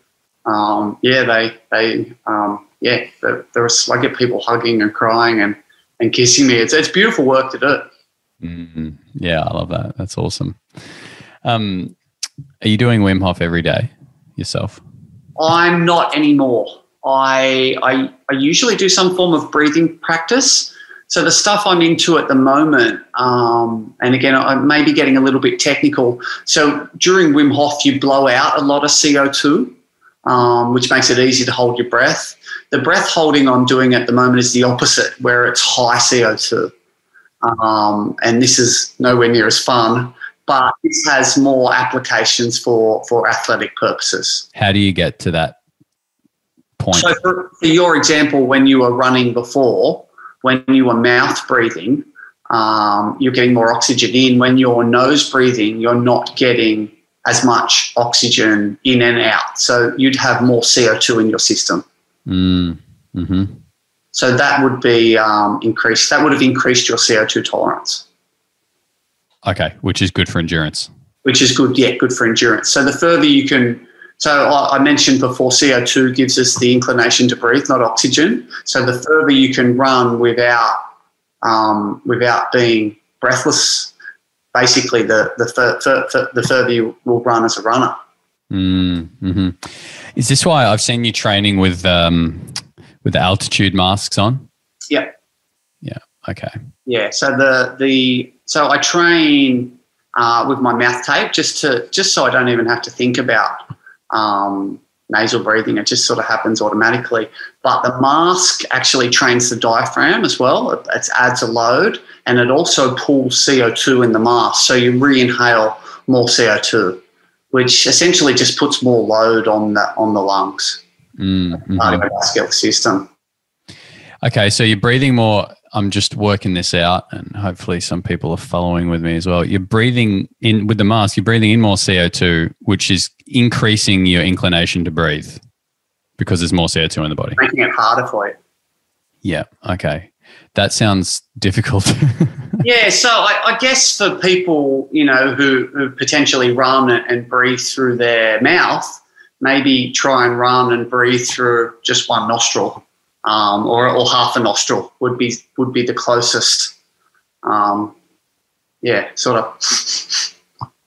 Um, yeah, they they um, yeah, there's I get people hugging and crying and, and kissing me. It's it's beautiful work to do. Mm-hmm. Yeah, I love that. That's awesome. Um, are you doing Wim Hof every day yourself? I'm not anymore. I, I, I usually do some form of breathing practice. So the stuff I'm into at the moment, um, and again, I may be getting a little bit technical. So during Wim Hof, you blow out a lot of CO2, um, which makes it easy to hold your breath. The breath holding I'm doing at the moment is the opposite, where it's high CO2. Um, and this is nowhere near as fun, but this has more applications for, for athletic purposes. How do you get to that point? So, for, for your example, when you were running before, when you were mouth breathing, um, you're getting more oxygen in. When you're nose breathing, you're not getting as much oxygen in and out. So you'd have more CO2 in your system. Mm, hmm So that would be um, increased. That would have increased your CO2 tolerance. Okay, which is good for endurance. Which is good, yeah, good for endurance. So the further you can, so I mentioned before, CO2 gives us the inclination to breathe, not oxygen. So the further you can run without um, without being breathless, basically, the the, fur, fur, fur, the further you will run as a runner. Mm, hmm Is this why I've seen you training with um, with the altitude masks on? Yeah. Yeah. Okay. Yeah. So the the so I train uh, with my mouth tape just to just so I don't even have to think about um, nasal breathing. It just sort of happens automatically. But the mask actually trains the diaphragm as well. It, it adds a load, and it also pulls CO2 in the mask, so you re-inhale more CO2, which essentially just puts more load on the on the lungs, mm-hmm. cardiovascular system. Okay, so you're breathing more. I'm just working this out, and hopefully, some people are following with me as well. You're breathing in with the mask. You're breathing in more CO2, which is increasing your inclination to breathe because there's more CO2 in the body, making it harder for you. Yeah. Okay. That sounds difficult. yeah. So I, I, guess for people, you know, who, who potentially run and breathe through their mouth, maybe try and run and breathe through just one nostril um, or, or half a nostril would be would be the closest. Um, yeah, sort of,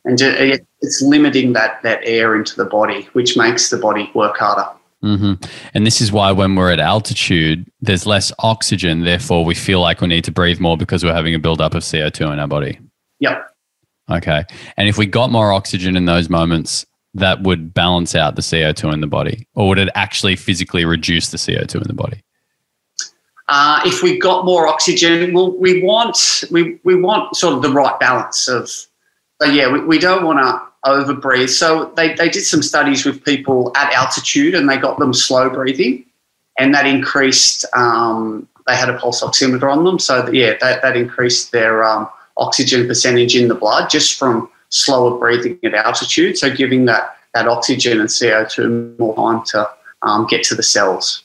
and just, it's limiting that that air into the body, which makes the body work harder. Mm-hmm. And this is why when we're at altitude, there's less oxygen. Therefore, we feel like we need to breathe more because we're having a buildup of CO2 in our body. Yep. Okay. And if we got more oxygen in those moments, that would balance out the CO2 in the body, or would it actually physically reduce the CO2 in the body? Uh, if we've got more oxygen, well, we want we, we want sort of the right balance of. Yeah, we, we don't want to over breathe. So they, they did some studies with people at altitude and they got them slow breathing, and that increased. Um, they had a pulse oximeter on them, so that, yeah, that, that increased their um, oxygen percentage in the blood just from slower breathing at altitude. So giving that that oxygen and CO two more time to um, get to the cells.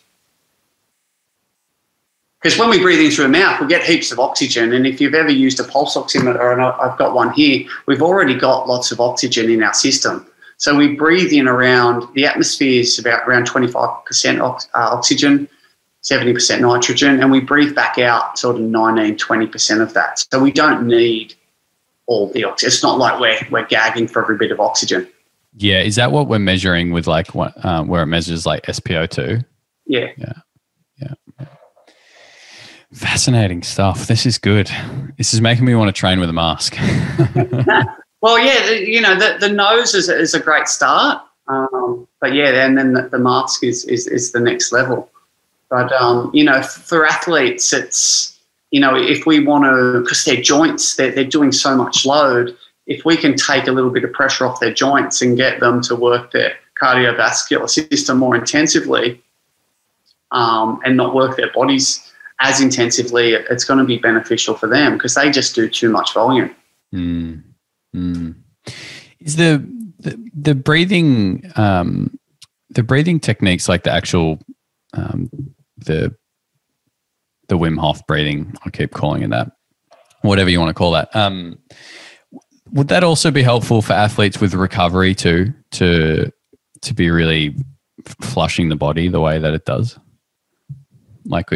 Because when we breathe in through the mouth, we get heaps of oxygen. And if you've ever used a pulse oximeter, and I've got one here, we've already got lots of oxygen in our system. So we breathe in around, the atmosphere is about around 25% ox, uh, oxygen, 70% nitrogen, and we breathe back out sort of 19, 20% of that. So we don't need all the oxygen. It's not like we're, we're gagging for every bit of oxygen. Yeah. Is that what we're measuring with like what, um, where it measures like SpO2? Yeah. Yeah. Fascinating stuff. This is good. This is making me want to train with a mask. well, yeah, you know, the, the nose is, is a great start. Um, but yeah, and then the, the mask is, is, is the next level. But, um, you know, for athletes, it's, you know, if we want to, because their joints, they're, they're doing so much load, if we can take a little bit of pressure off their joints and get them to work their cardiovascular system more intensively um, and not work their bodies as intensively, it's going to be beneficial for them because they just do too much volume. Mm. Mm. Is the, the, the breathing um, the breathing techniques like the actual um, the the Wim Hof breathing? I keep calling it that. Whatever you want to call that. Um, would that also be helpful for athletes with recovery too? To to be really flushing the body the way that it does, like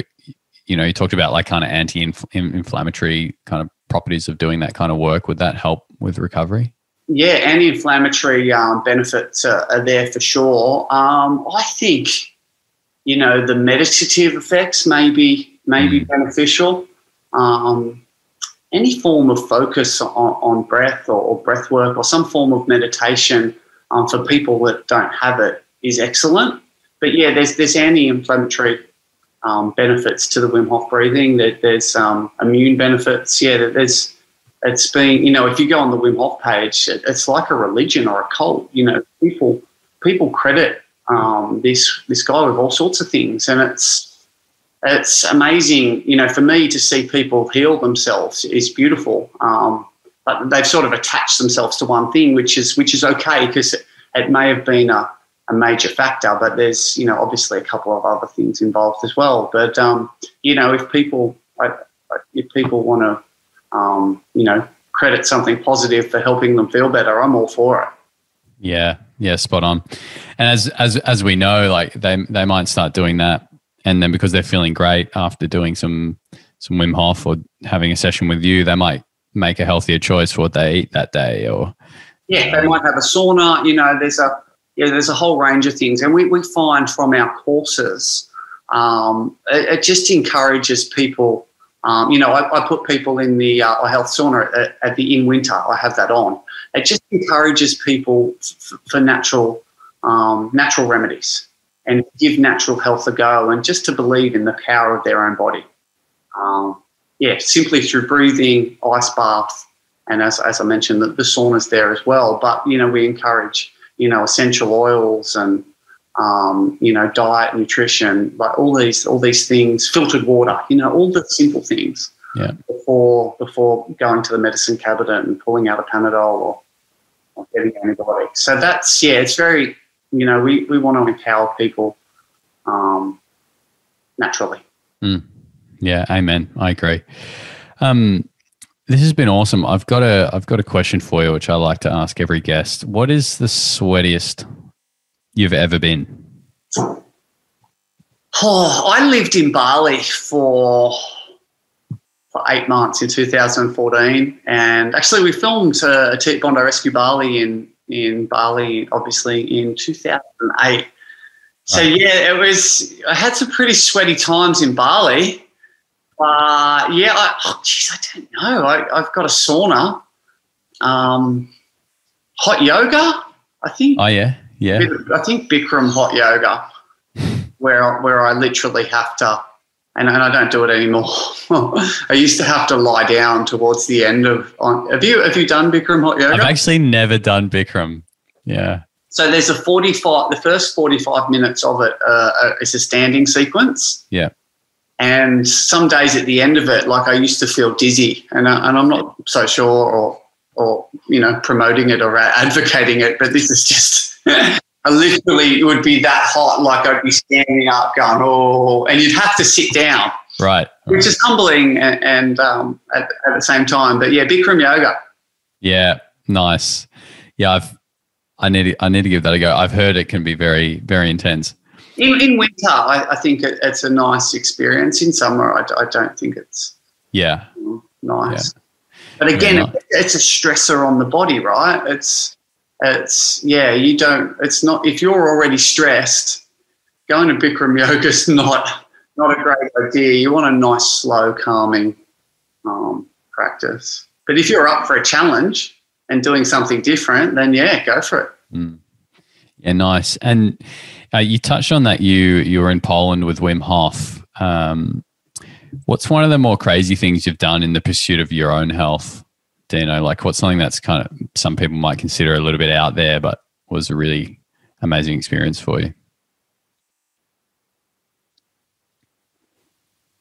you know, you talked about like kind of anti-inflammatory kind of properties of doing that kind of work. Would that help with recovery? Yeah, anti-inflammatory um, benefits are, are, there for sure. Um, I think, you know, the meditative effects may be may be mm. beneficial. um, any form of focus on, on breath or, or, breath work or some form of meditation um, for people that don't have it is excellent. But yeah, there's there's anti-inflammatory um, benefits to the Wim Hof breathing. There, there's um, immune benefits. Yeah, there's it's been you know if you go on the Wim Hof page, it, it's like a religion or a cult. You know, people people credit um, this this guy with all sorts of things, and it's it's amazing. You know, for me to see people heal themselves is beautiful. Um, but they've sort of attached themselves to one thing, which is which is okay because it, it may have been a a major factor, but there's you know obviously a couple of other things involved as well. But um, you know if people if people want to um, you know credit something positive for helping them feel better, I'm all for it. Yeah, yeah, spot on. And as as as we know, like they they might start doing that, and then because they're feeling great after doing some some Wim Hof or having a session with you, they might make a healthier choice for what they eat that day, or yeah, they might have a sauna. You know, there's a yeah, there's a whole range of things. And we, we find from our courses, um, it, it, just encourages people. Um, you know, I, I, put people in the uh, health sauna at, at, the in winter. I have that on. It just encourages people f- for natural um, natural remedies and give natural health a go, and just to believe in the power of their own body. Um, yeah, simply through breathing, ice bath, and as, as I mentioned, the, the sauna's there as well. But you know, we encourage you know, essential oils and um, you know, diet, nutrition, like all these all these things, filtered water, you know, all the simple things. Yeah. Before before going to the medicine cabinet and pulling out a Panadol or, or getting antibiotics. So that's yeah, it's very you know, we, we want to empower people um, naturally. Mm. Yeah, amen. I agree. Um, this has been awesome. I've got a I've got a question for you, which I like to ask every guest. What is the sweatiest you've ever been? Oh, I lived in Bali for for eight months in 2014, and actually we filmed uh, Bondi Rescue Bali in in Bali, obviously in 2008. So yeah, it was. I had some pretty sweaty times in Bali. Uh, yeah, I, oh, geez, I don't know. I, have got a sauna, um, hot yoga. I think. Oh yeah, yeah. I think Bikram hot yoga, where where I literally have to, and, and I don't do it anymore. I used to have to lie down towards the end of. On, have you have you done Bikram hot yoga? I've actually never done Bikram. Yeah. So there's a 45. The first 45 minutes of it uh, uh is a standing sequence. Yeah and some days at the end of it, like I used to feel dizzy, and, I, and I'm not so sure or or you know promoting it or advocating it, but this is just I literally would be that hot, like I'd be standing up, going oh, and you'd have to sit down, right, which is humbling and, and um, at, at the same time. But yeah, Bikram yoga. Yeah, nice. Yeah, I've I need to, I need to give that a go. I've heard it can be very very intense. In, in winter, I, I think it, it's a nice experience. In summer, I, I don't think it's yeah nice. Yeah. But again, it's a stressor on the body, right? It's it's yeah. You don't. It's not if you're already stressed. Going to Bikram yoga is not not a great idea. You want a nice, slow, calming um, practice. But if you're up for a challenge and doing something different, then yeah, go for it. Mm. Yeah, nice. And uh, you touched on that you you were in Poland with Wim Hof. Um, what's one of the more crazy things you've done in the pursuit of your own health, Deano? Like, what's something that's kind of some people might consider a little bit out there, but was a really amazing experience for you?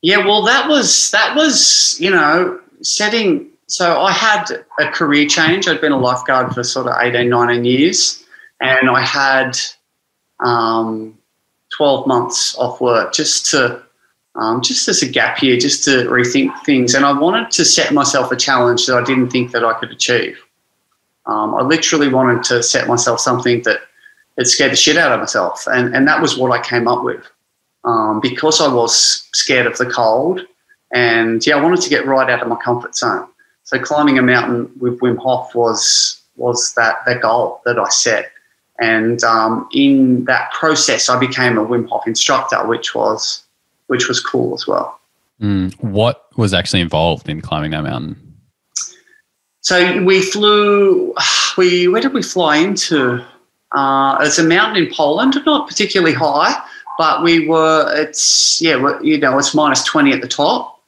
Yeah, well, that was that was you know setting. So I had a career change. I'd been a lifeguard for sort of 18, 19 years, and I had um, 12 months off work just to um, just as a gap year, just to rethink things. And I wanted to set myself a challenge that I didn't think that I could achieve. Um, I literally wanted to set myself something that it scared the shit out of myself, and and that was what I came up with. Um, because I was scared of the cold, and yeah, I wanted to get right out of my comfort zone. So climbing a mountain with Wim Hof was was that that goal that I set. And um, in that process, I became a Wim Hof instructor, which was which was cool as well. Mm. What was actually involved in climbing that mountain? So we flew. We where did we fly into? Uh, it's a mountain in Poland, not particularly high, but we were. It's yeah, you know, it's minus twenty at the top,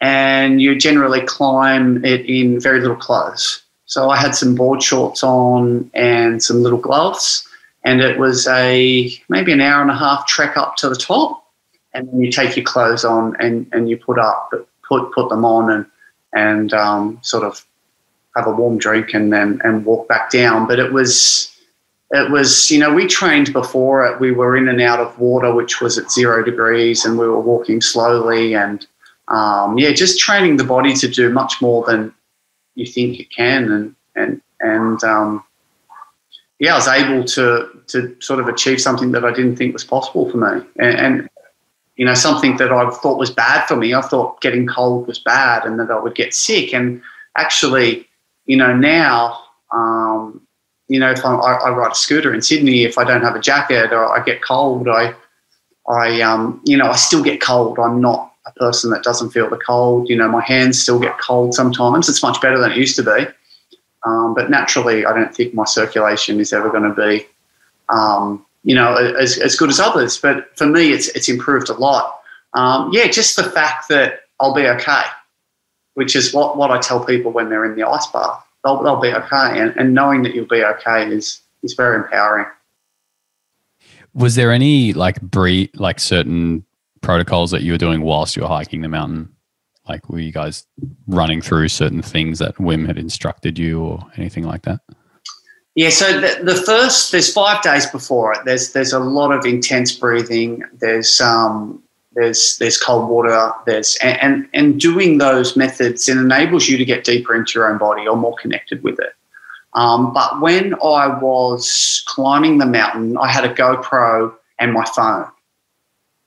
and you generally climb it in very little clothes. So I had some board shorts on and some little gloves, and it was a maybe an hour and a half trek up to the top, and then you take your clothes on and, and you put up put put them on and and um, sort of have a warm drink and then and walk back down. But it was it was you know we trained before it. We were in and out of water, which was at zero degrees, and we were walking slowly and um, yeah, just training the body to do much more than you think you can, and and and um, yeah, I was able to to sort of achieve something that I didn't think was possible for me, and, and you know something that I thought was bad for me. I thought getting cold was bad, and that I would get sick. And actually, you know, now, um, you know, if I, I, ride a scooter in Sydney, if I don't have a jacket or I get cold, I, I, um, you know, I still get cold. I'm not a person that doesn't feel the cold. You know, my hands still get cold sometimes. It's much better than it used to be. Um, but naturally, I don't think my circulation is ever going to be, um, you know, as, as good as others. But for me, it's it's improved a lot. Um, yeah, just the fact that I'll be okay, which is what, what I tell people when they're in the ice bath. They'll, they'll be okay, and, and knowing that you'll be okay is is very empowering. Was there any like breed, like certain protocols that you were doing whilst you were hiking the mountain? Like, were you guys running through certain things that Wim had instructed you or anything like that? Yeah, so the, the first, there's five days before it. There's there's a lot of intense breathing. There's um, there's there's cold water. There's and, and and doing those methods it enables you to get deeper into your own body or more connected with it. Um, but when I was climbing the mountain, I had a GoPro and my phone.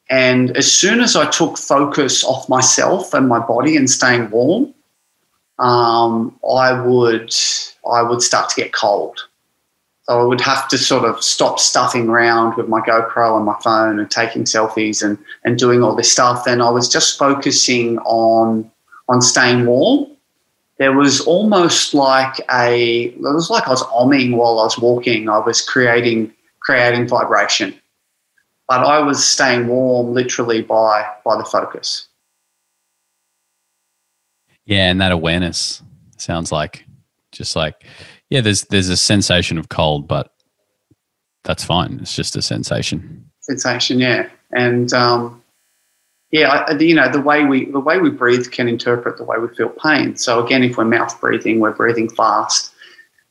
And as soon as I took focus off myself and my body and staying warm, um, I would I would start to get cold. So I would have to sort of stop stuffing around with my GoPro and my phone and taking selfies and, and doing all this stuff. And I was just focusing on on staying warm. There was almost like a it was like I was omming while I was walking. I was creating creating vibration but I was staying warm literally by by the focus. Yeah, and that awareness sounds like just like yeah, there's there's a sensation of cold, but that's fine. It's just a sensation. Sensation, yeah, and um, yeah, I, you know the way we the way we breathe can interpret the way we feel pain. So again, if we're mouth breathing, we're breathing fast.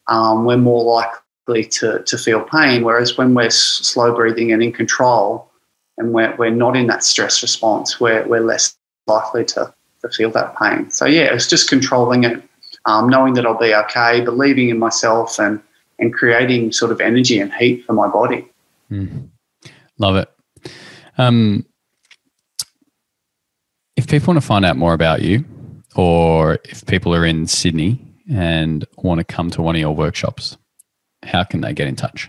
Um, we're more likely to, to feel pain. Whereas when we're slow breathing and in control and we're, we're not in that stress response, we're, we're less likely to, to feel that pain. So, yeah, it's just controlling it, um, knowing that I'll be okay, believing in myself and, and creating sort of energy and heat for my body. Mm. Love it. Um, if people want to find out more about you, or if people are in Sydney and want to come to one of your workshops, how can they get in touch?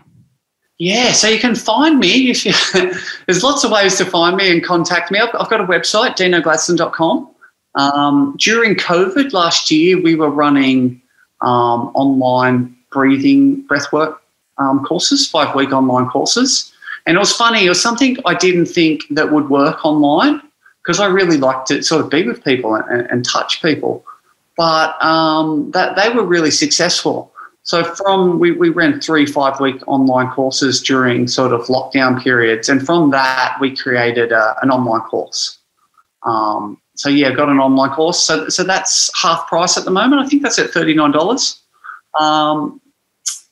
Yeah, so you can find me. If you, there's lots of ways to find me and contact me. I've, I've got a website, deanogladstone.com. Um, during COVID last year, we were running um, online breathing breathwork um, courses, five week online courses. And it was funny, it was something I didn't think that would work online because I really like to sort of be with people and, and, and touch people. But um, that they were really successful. So from we, we ran three five week online courses during sort of lockdown periods, and from that we created a, an online course. Um, so yeah, got an online course. So so that's half price at the moment. I think that's at thirty nine dollars. Um,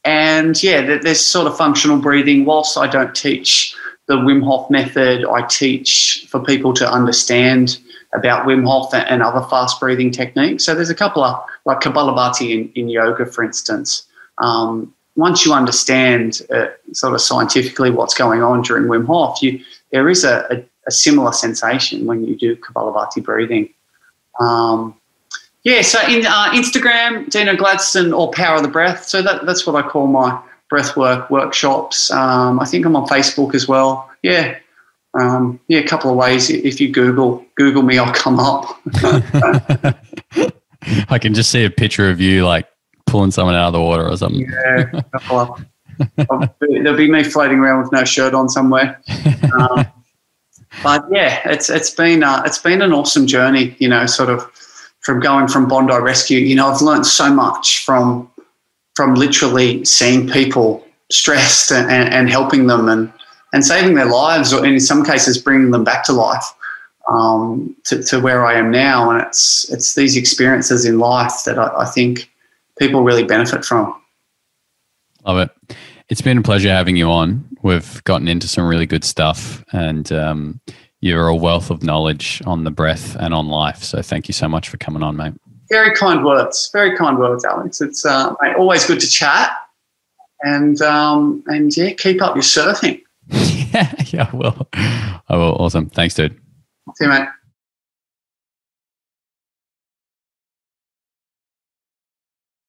and yeah, there's sort of functional breathing. Whilst I don't teach the Wim Hof method, I teach for people to understand about Wim Hof and other fast breathing techniques. So there's a couple of like Kapalabhati in, in yoga, for instance. Um, once you understand uh, sort of scientifically what's going on during Wim Hof, you, there is a, a, a similar sensation when you do Kapalabhati breathing. Um, yeah, so in uh, Instagram, Deano Gladstone or Power of the Breath. So that, that's what I call my breathwork workshops. Um, I think I'm on Facebook as well. Yeah, um, yeah, a couple of ways. If you Google Google me, I'll come up. I can just see a picture of you like pulling someone out of the water or something. Yeah, there'll be me floating around with no shirt on somewhere. Um, but yeah, it's it's been uh, it's been an awesome journey. You know, sort of from going from Bondi Rescue. You know, I've learned so much from from literally seeing people stressed and, and, and helping them and and saving their lives, or in some cases bringing them back to life. Um, to, to, where I am now, and it's it's these experiences in life that I, I think people really benefit from. Love it. It's been a pleasure having you on. We've gotten into some really good stuff, and um, you're a wealth of knowledge on the breath and on life. So thank you so much for coming on, mate. Very kind words. Very kind words, Alex. It's uh, mate, always good to chat, and um, and yeah, keep up your surfing. yeah, yeah, I will. I will. Awesome. Thanks, dude. See you, mate.